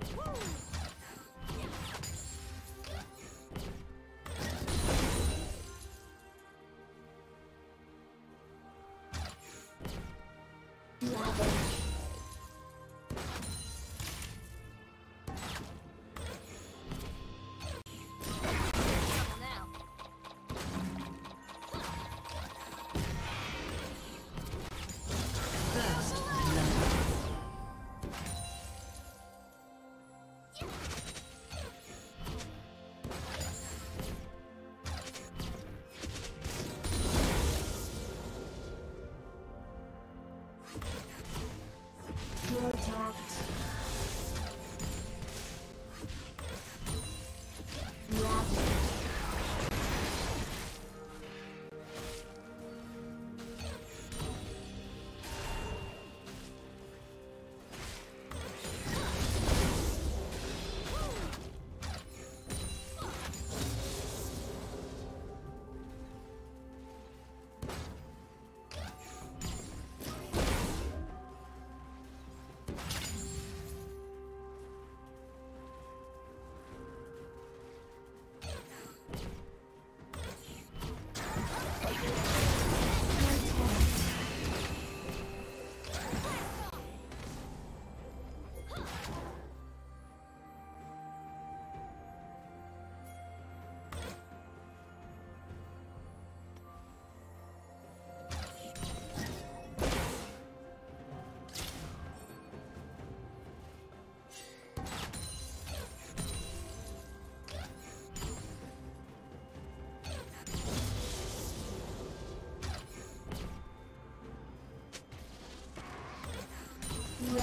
Ravage.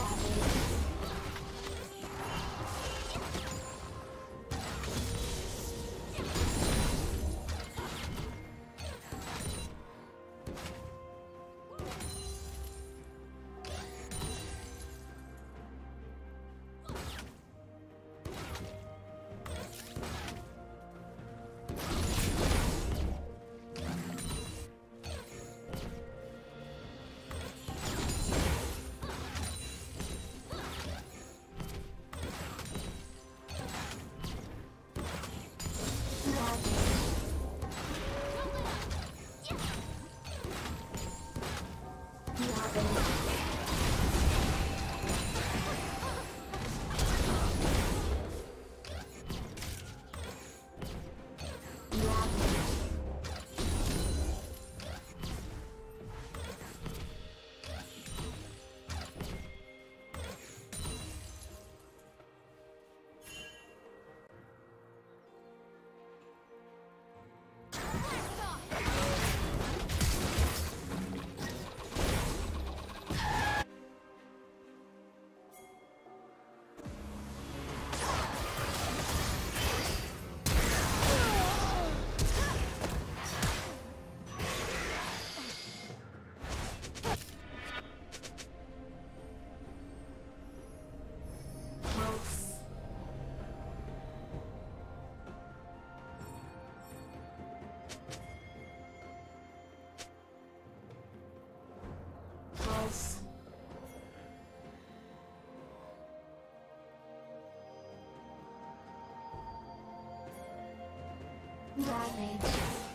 Oh. Team's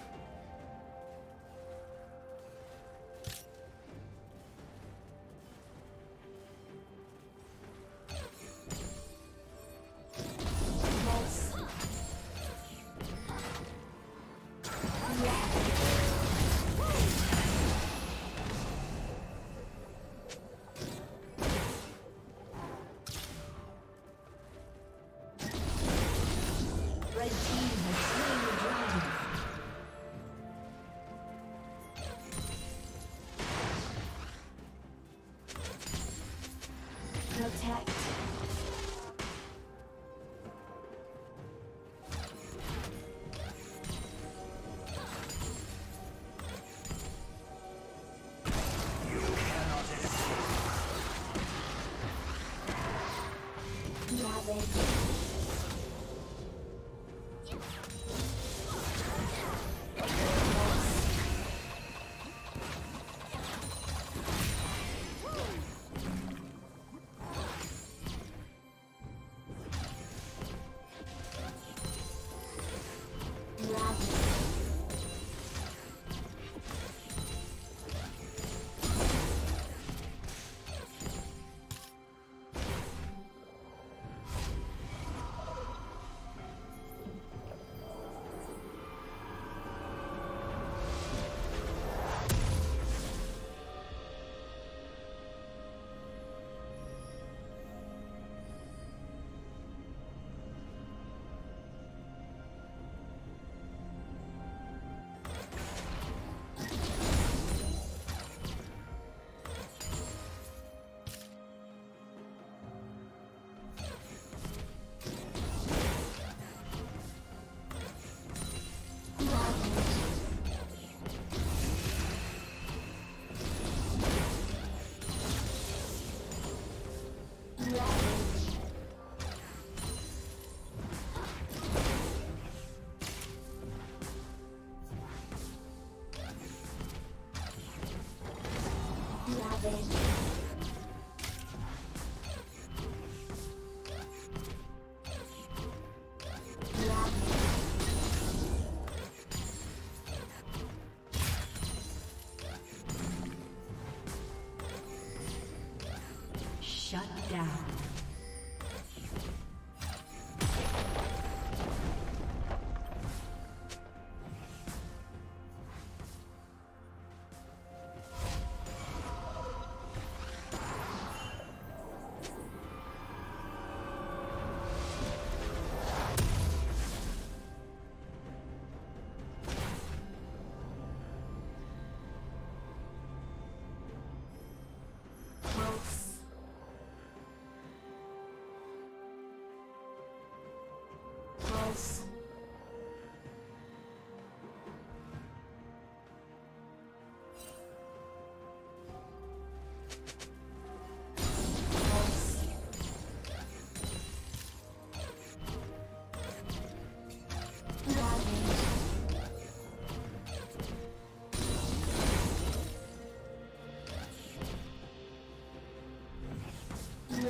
down.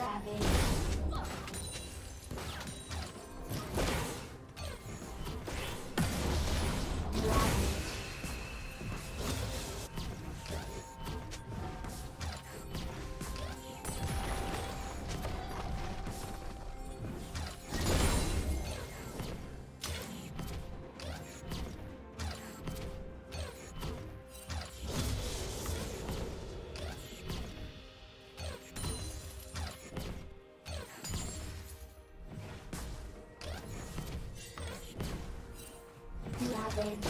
Ravage. Thank you.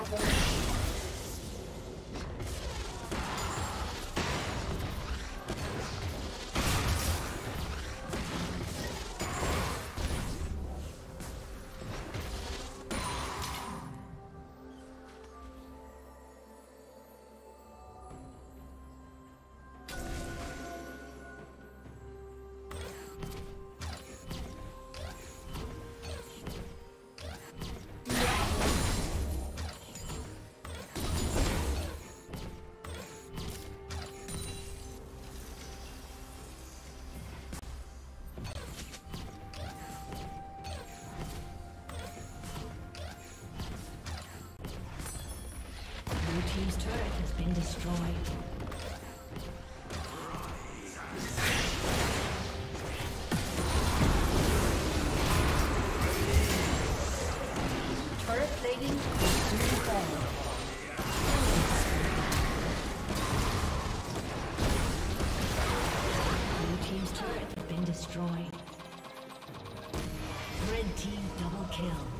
入攻击。Been destroyed. Red team double kill.